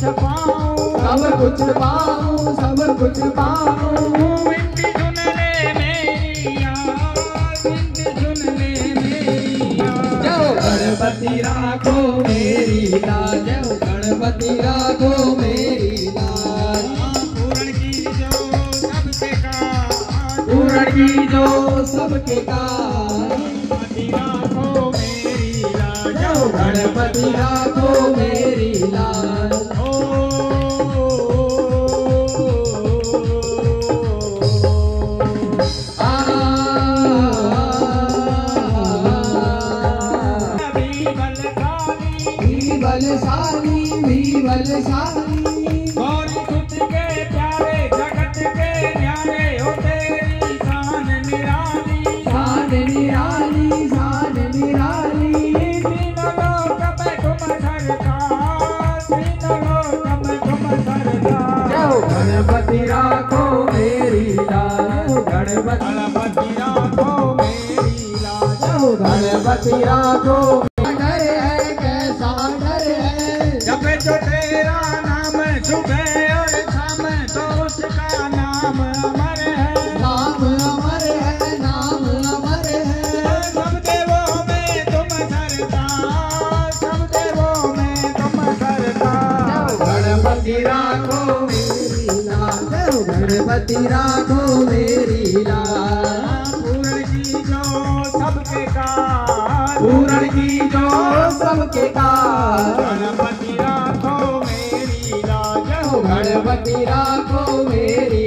कुछ पाऊँ सब कुछ पाऊँ सब कुछ पाऊँ विनती सुन ले मेरी यार विनती सुन ले मेरी गणपति राखो मेरी लाज गणपति राखो मेरी लाज पूरण की जो सबके काज पूर्ण की जो सबके काज गणपति राखो मेरी लाज गणपति राखो बलशाली भी बलशाली। भी गौरी खुद के प्यारे जगत के न्यारे हो तेरी शान निराली। शान निराली शान निराली। तीनों लोक में तुम सरकार तीनों लोक में तुम सरकार। गणपति राखो मेरी लाज गणपति। गणपति राखो मेरी लाज जय गणपति राखो राखो मेरी जय गणपति राखो मेरी लाज पूर्ण की जो सबके काज पूर्ण की जो सबके काज गणपति राखो मेरी हो गणपति राखो मेरी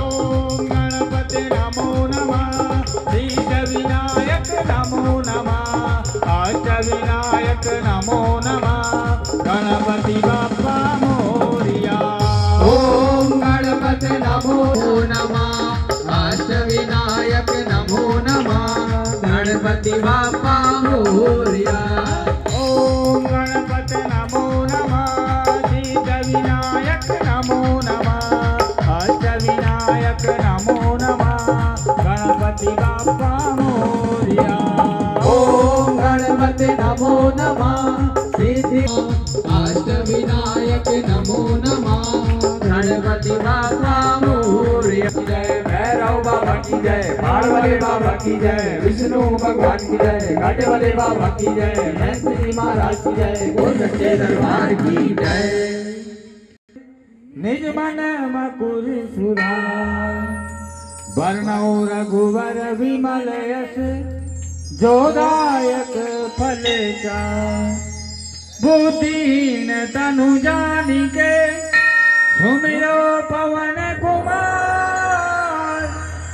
ओम गणपति नमो नमः सिद्ध विनायक नमो नमः अष्ट विनायक नमो नमः गणपति बाप्पा नमो नमः। अष्टविनायक नमो नमः। गणपति बापा मोरया ओम गणपति नमो नमः। सिद्ध विनायक नमो नमः। अष्ट विनायक नमो नमः। गणपति बाप्पा मोरिया ओम गणपति नमो नमः। सिद्धि अष्टविनायक नमो नमः। गणपति बापा की जय। बाढ़ वाले बाबा की जय। विष्णु भगवान की जय। घाटे वाले बाबा की जय। मैत्री महाराज की जय। गोरखे दरबार की जय। निज मन मकुर सुरा। वर्णौ रघुवर विमल यश। जोदायक फल बुद्धिहीन तनु जानिके। सुमिरो पवन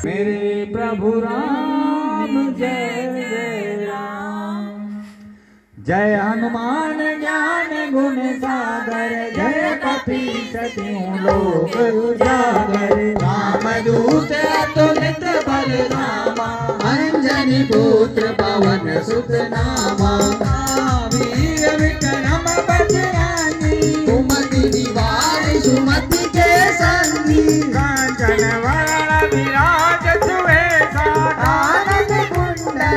मेरे प्रभु राम, जय जय राम। जय हनुमान ज्ञान गुण सागर, जय कपीश तिहु लोक उजागर। राम दूत अतुलित बल रामा अंजनी पुत्र पवन सुत नामा। वीर विक्रम बजरंगी सुमति निवार सुमति के संगी। कांचन वरण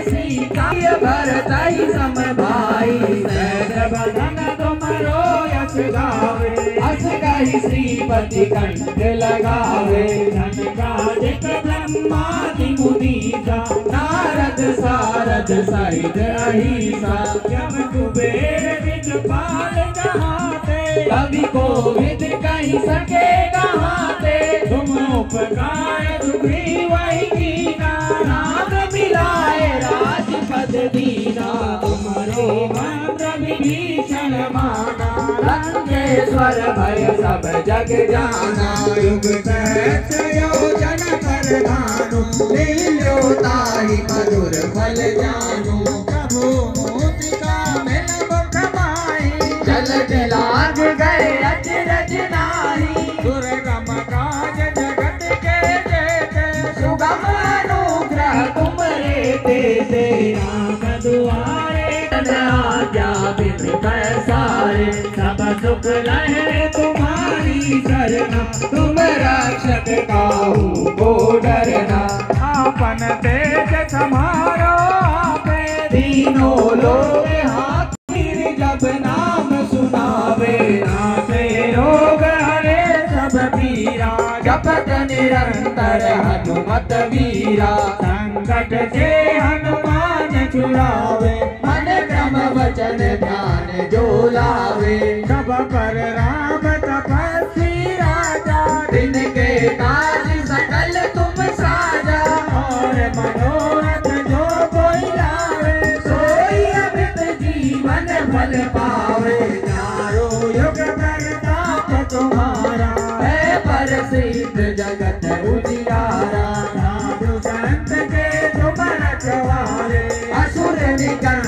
लखन सीता भरत सम भाई। सैद बदन तुमरो यश गावे अस कही श्रीपति कंठ लगावे। धन काजिक ब्रह्मादि मुनीसा नारद सारद सहित अहिसा। यम कुबेर विद्यपाल जहाते कवि को विद कही सके कहाते तुम उपकार सुग्रीव वही राजपद दीना तुमरो विभीषण माना रंगेश्वर भय सब जग जाना, युग सहस्र कर धानु। लीलो सब सुख लहे तुम्हारी तुम रक्षक काहू को डरना। आपन तेज समारो, आपे लोग हाथ जब नाम सुनावे। जपत निरंतर हनुमत वीरा। संकट से हनुमान छुड़ावे फल पावे चारो युग प्रताप तुम्हारा। है प्रसिद्ध जगत उजियारा साधु संत के तुम रखवारे असुर निकंदन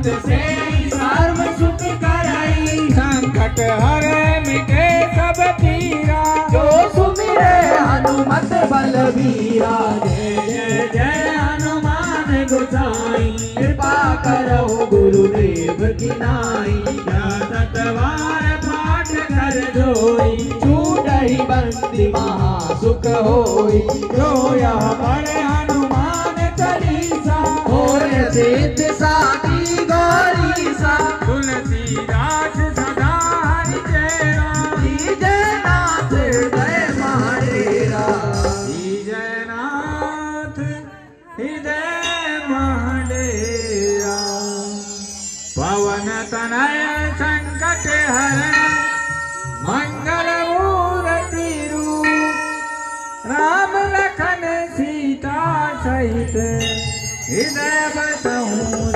हनुमत से सर्व सुख कराई। संकट हरे मिटे सब पीरा। जो सुमिरे हनुमत बलवीरा जय जय जय हनुमान गोसाई। कृपा करो गुरुदेव की नाई। सतवार पाठ कर जोई। बंदी महा सुख होई। रोया बड़े हनुमान चालीसा। होय सिद्ध तनय संकट हरण मंगल राम लखन सीता सहित हृदय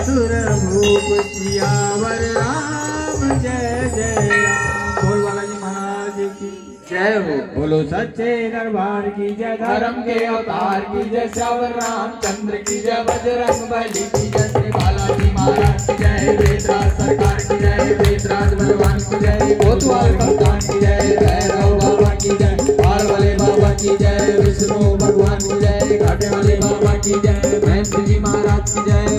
सुर भूप सियावर राम जय जय राम महाराज की जय हो बोलो सच्चे दरबार की जय धर्म के अवतार की जय रामचंद्र की जय बजरंग बली की जय श्री बालाजी महाराज जय की जय भगवान की जय कोतवाल भगवान की जय भैरव बाबा की जय बाल वाले बाबा की जय विष्णु भगवान की जय घाटे वाले बाबा की जय महेंद्र जी महाराज की जय।